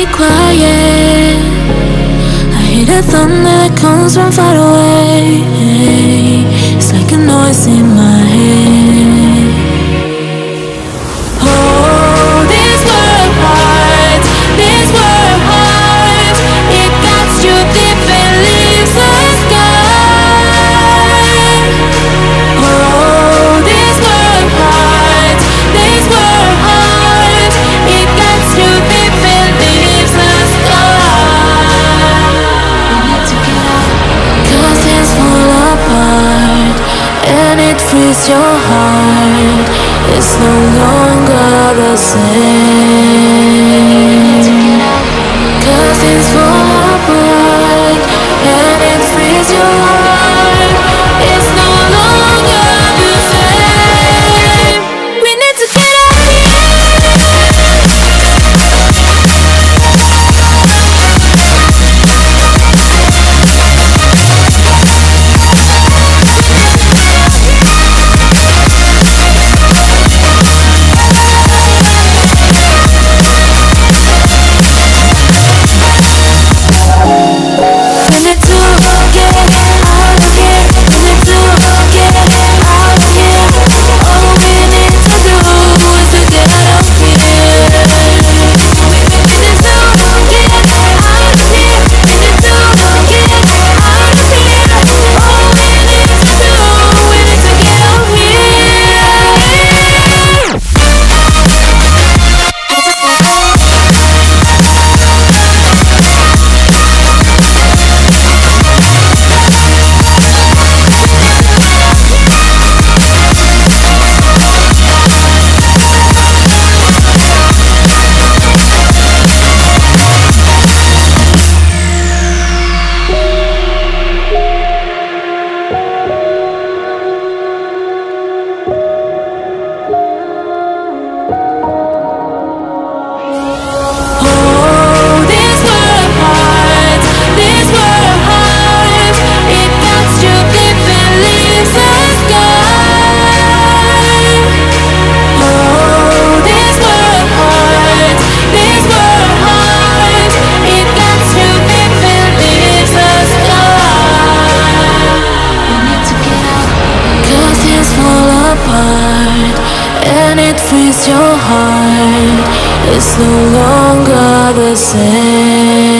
be quiet. I hear the thunder that comes from far away. Your heart. is no longer the same. freeze your heart. It's no longer the same.